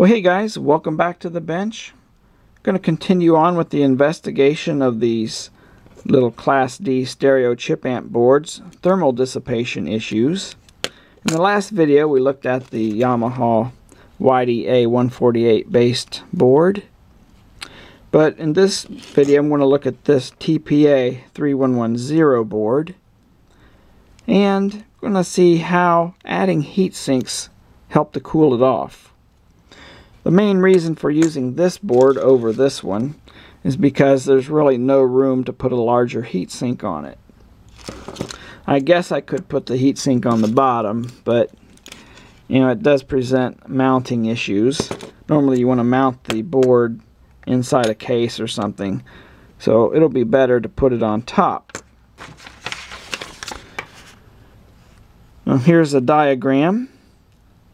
Well, hey guys, welcome back to the bench. I'm Going to continue on with the investigation of these little Class D stereo chip amp boards, thermal dissipation issues. In the last video, we looked at the Yamaha YDA 148 based board. But in this video, I'm going to look at this TPA 3110 board. And going to see how adding heat sinks help to cool it off. The main reason for using this board over this one is because there's really no room to put a larger heatsink on it. I guess I could put the heatsink on the bottom, but you know it does present mounting issues. Normally you want to mount the board inside a case or something, so it'll be better to put it on top. Now here's a diagram.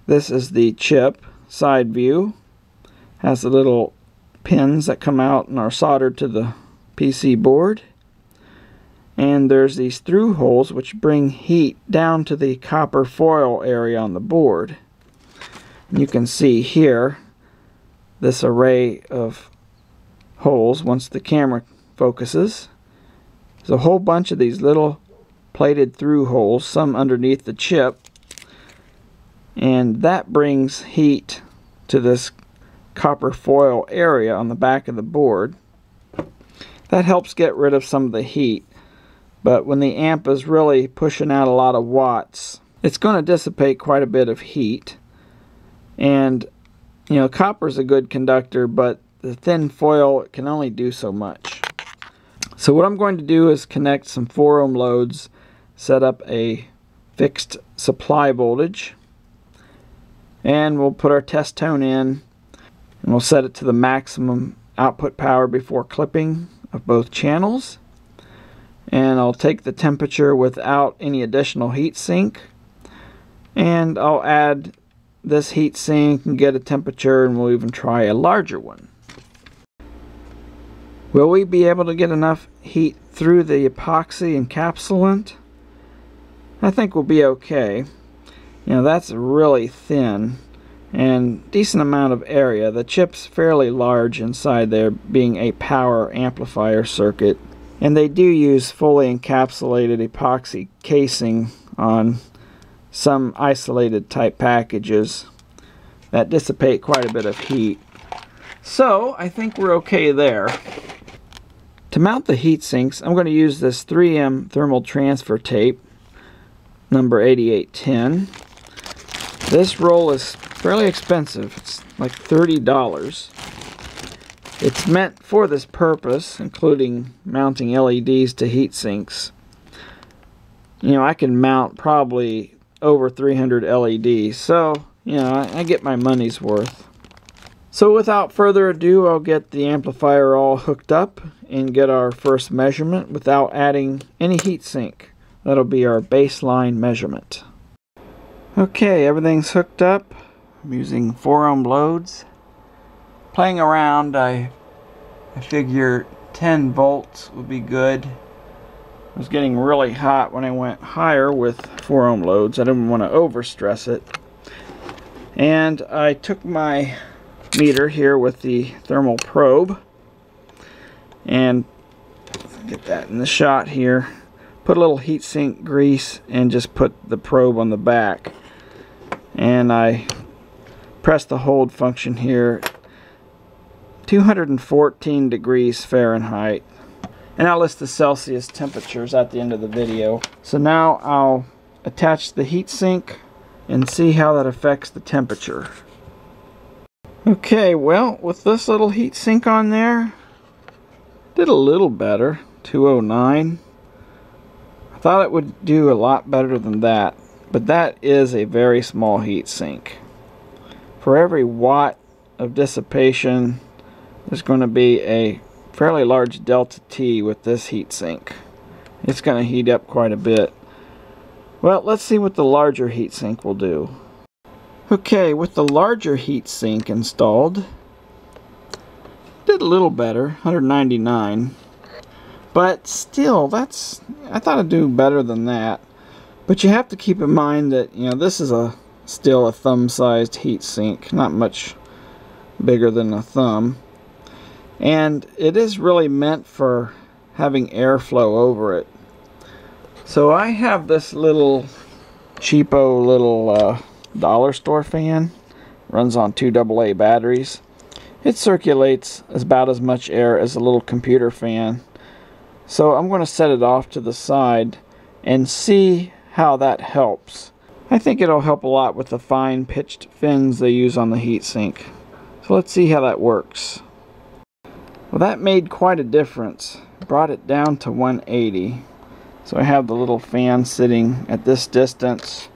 This is the chip side view. Has the little pins that come out and are soldered to the PC board. And there's these through holes which bring heat down to the copper foil area on the board. And you can see here this array of holes once the camera focuses. There's a whole bunch of these little plated through holes some underneath the chip. And that brings heat to this copper foil area on the back of the board. That helps get rid of some of the heat, but when the amp is really pushing out a lot of watts, it's going to dissipate quite a bit of heat. And, you know, copper is a good conductor, but the thin foil can only do so much. So what I'm going to do is connect some 4 ohm loads, set up a fixed supply voltage, and we'll put our test tone in and we'll set it to the maximum output power before clipping of both channels and I'll take the temperature without any additional heat sink and I'll add this heat sink and get a temperature and we'll even try a larger one. Will we be able to get enough heat through the epoxy encapsulant? I think we'll be okay. You know, that's really thin and decent amount of area. The chip's fairly large inside there being a power amplifier circuit. And they do use fully encapsulated epoxy casing on some isolated type packages that dissipate quite a bit of heat. So I think we're okay there. To mount the heat sinks, I'm going to use this 3M thermal transfer tape number 8810 this roll is fairly expensive. It's like $30. It's meant for this purpose, including mounting LEDs to heat sinks. You know, I can mount probably over 300 LEDs, so, you know, I, I get my money's worth. So without further ado, I'll get the amplifier all hooked up and get our first measurement without adding any heatsink. That'll be our baseline measurement. Okay, everything's hooked up. I'm using 4 ohm loads. Playing around, I, I figure 10 volts would be good. It was getting really hot when I went higher with 4 ohm loads. I didn't want to overstress it. And I took my meter here with the thermal probe and get that in the shot here. Put a little heatsink grease and just put the probe on the back and I press the hold function here 214 degrees Fahrenheit. And I'll list the Celsius temperatures at the end of the video. So now I'll attach the heatsink and see how that affects the temperature. Okay well with this little heatsink on there did a little better 209 I thought it would do a lot better than that but that is a very small heat sink. For every watt of dissipation, there's going to be a fairly large delta T with this heat sink. It's going to heat up quite a bit. Well, let's see what the larger heat sink will do. Okay, with the larger heat sink installed, did a little better, 199. But still, that's, I thought I'd do better than that. But you have to keep in mind that, you know, this is a still a thumb-sized heat sink. Not much bigger than a thumb. And it is really meant for having airflow over it. So I have this little cheapo little uh, dollar store fan. Runs on two AA batteries. It circulates as about as much air as a little computer fan. So I'm going to set it off to the side and see how that helps. I think it'll help a lot with the fine pitched fins they use on the heatsink. So let's see how that works. Well that made quite a difference. Brought it down to 180. So I have the little fan sitting at this distance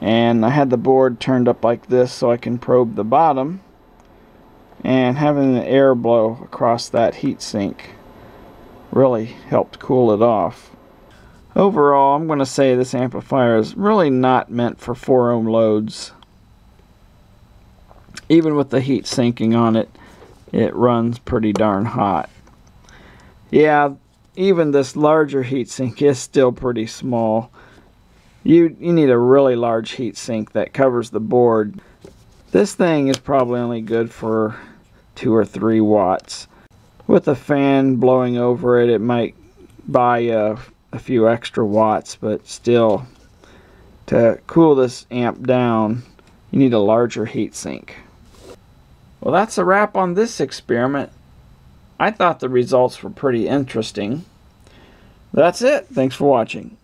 and I had the board turned up like this so I can probe the bottom and having the air blow across that heatsink really helped cool it off. Overall, I'm going to say this amplifier is really not meant for 4 ohm loads. Even with the heat sinking on it, it runs pretty darn hot. Yeah, even this larger heatsink is still pretty small. You, you need a really large heatsink that covers the board. This thing is probably only good for 2 or 3 watts. With a fan blowing over it, it might buy a, a few extra watts, but still, to cool this amp down, you need a larger heatsink. Well, that's a wrap on this experiment. I thought the results were pretty interesting. That's it. Thanks for watching.